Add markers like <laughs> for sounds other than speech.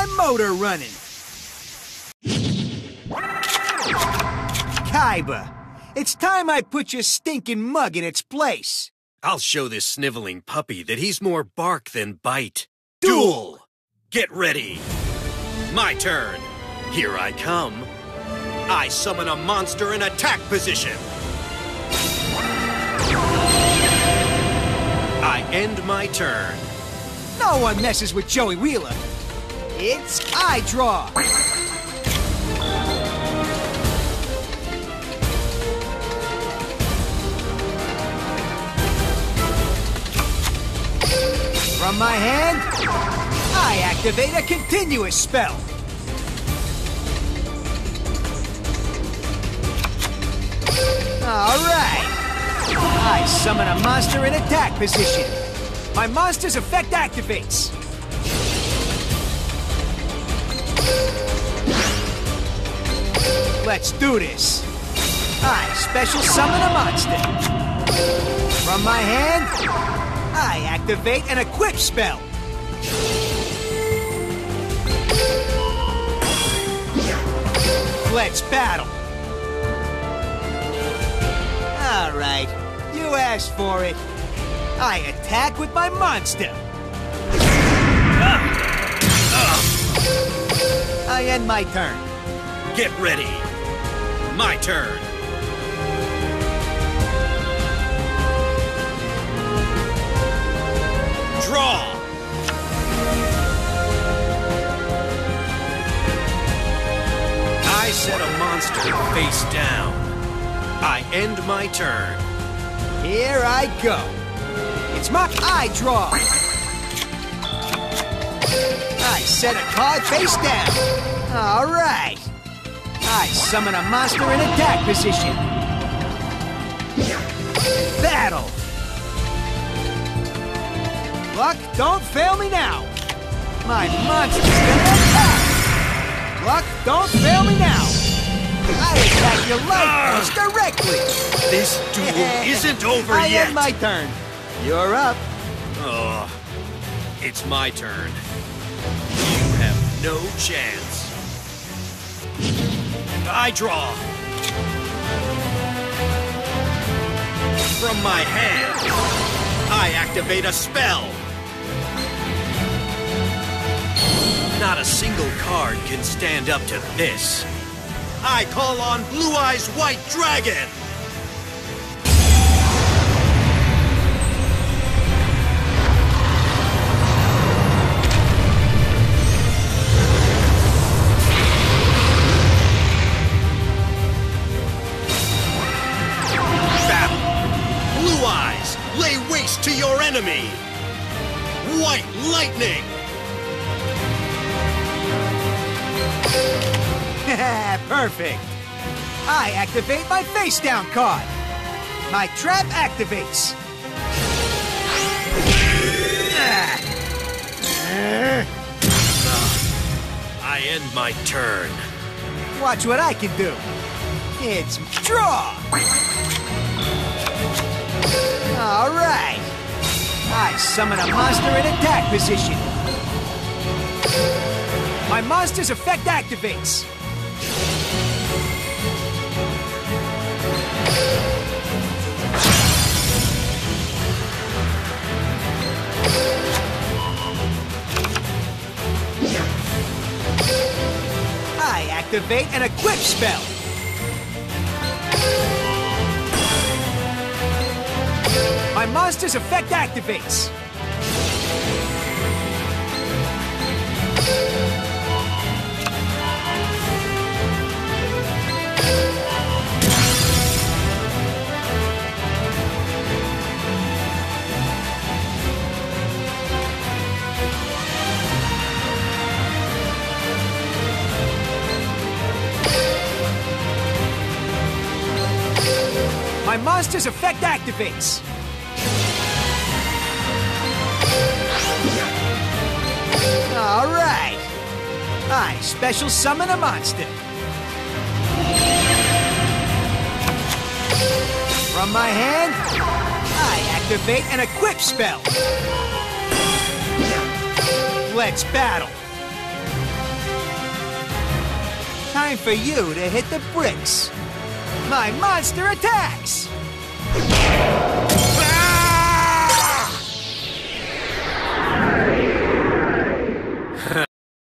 my motor running. Kaiba, it's time I put your stinking mug in its place. I'll show this sniveling puppy that he's more bark than bite. Duel! Get ready! My turn! Here I come. I summon a monster in attack position. I end my turn. No one messes with Joey Wheeler. It's I draw. From my hand, I activate a continuous spell. All right. I summon a monster in attack position. My monster's effect activates. Let's do this. I special summon a monster. From my hand, I activate an equip spell. Let's battle. All right, you asked for it. I attack with my monster. I end my turn. Get ready. My turn. Draw. I set a monster face down. I end my turn. Here I go. It's my I draw. I set a card face down. All right. I summon a monster in attack position. Battle. Luck, don't fail me now. My monster's gonna attack. Luck, don't fail me now. I attack your life force directly. This duel <laughs> isn't over I yet. end my turn. You're up. Oh, it's my turn. You have no chance. I draw. From my hand, I activate a spell. Not a single card can stand up to this. I call on Blue Eyes White Dragon. Lay waste to your enemy. White Lightning. <laughs> Perfect. I activate my face down card. My trap activates. I end my turn. Watch what I can do. It's draw. All right. I summon a monster in attack position. My monster's effect activates. I activate an equip spell. My monster's effect activates. My monster's effect activates. I special summon a monster. From my hand, I activate an equip spell. Let's battle. Time for you to hit the bricks. My monster attacks!